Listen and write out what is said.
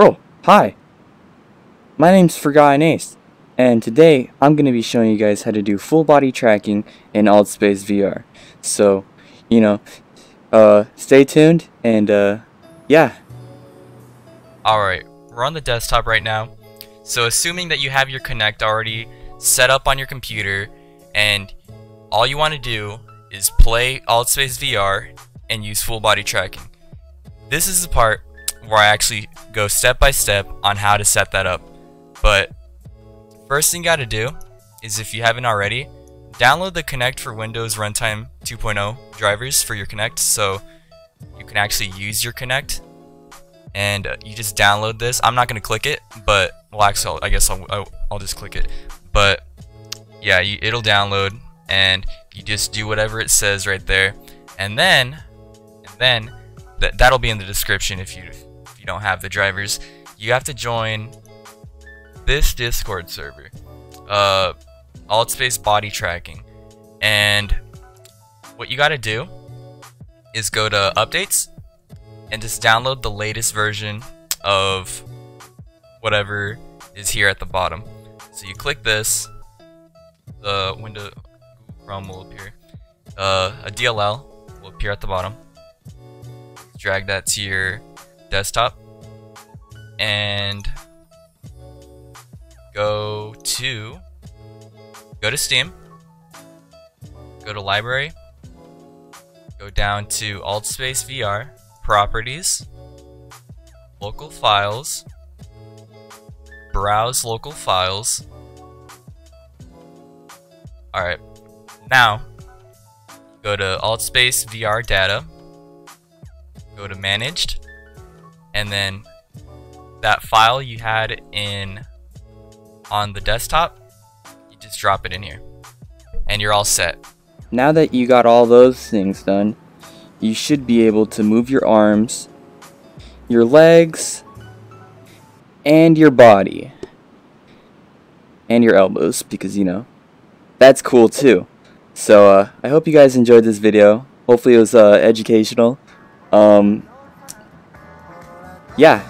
Oh, hi. My name's Forgotten Ace, and today I'm going to be showing you guys how to do full body tracking in AltSpace VR. So, you know, uh, stay tuned, and uh, yeah. Alright, we're on the desktop right now. So assuming that you have your Kinect already set up on your computer, and all you want to do is play AltSpace VR and use full body tracking. This is the part where I actually go step by step on how to set that up. But first thing you gotta do is if you haven't already, download the Kinect for Windows Runtime 2.0 drivers for your Kinect so you can actually use your Kinect. And uh, you just download this. I'm not gonna click it, but well, actually, I guess I'll, I'll, I'll just click it. But yeah, you, it'll download, and you just do whatever it says right there, and then, and then that that'll be in the description if you don't have the drivers. You have to join this Discord server, uh, AltSpace Body Tracking, and what you got to do is go to Updates and just download the latest version of whatever is here at the bottom. So you click this, the window Chrome will appear. Uh, a DLL will appear at the bottom. Drag that to your desktop and go to go to Steam, go to Library, go down to AltSpace VR, Properties, Local Files, Browse Local Files. Alright, now go to AltSpace VR Data, go to Managed, and then that file you had in on the desktop, you just drop it in here. And you're all set. Now that you got all those things done, you should be able to move your arms, your legs, and your body. And your elbows, because, you know, that's cool too. So, uh, I hope you guys enjoyed this video. Hopefully it was uh, educational. Um, yeah,